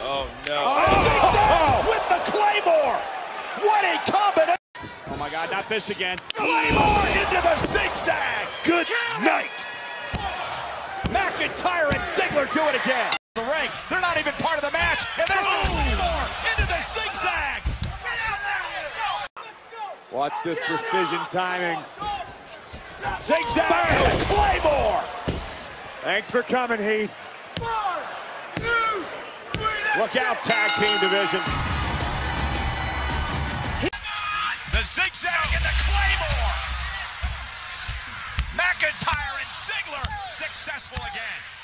Oh no. Oh, with the Claymore. What a combination. Oh my God, not this again. Claymore into the zigzag. Good night. McIntyre and Ziggler do it again. The ring. They're not even part of the match. And there's Claymore into the zigzag. Watch this precision timing. Zigzag and Claymore. Thanks for coming, Heath. Look out, tag team division. The zigzag and the Claymore. McIntyre and Ziggler successful again.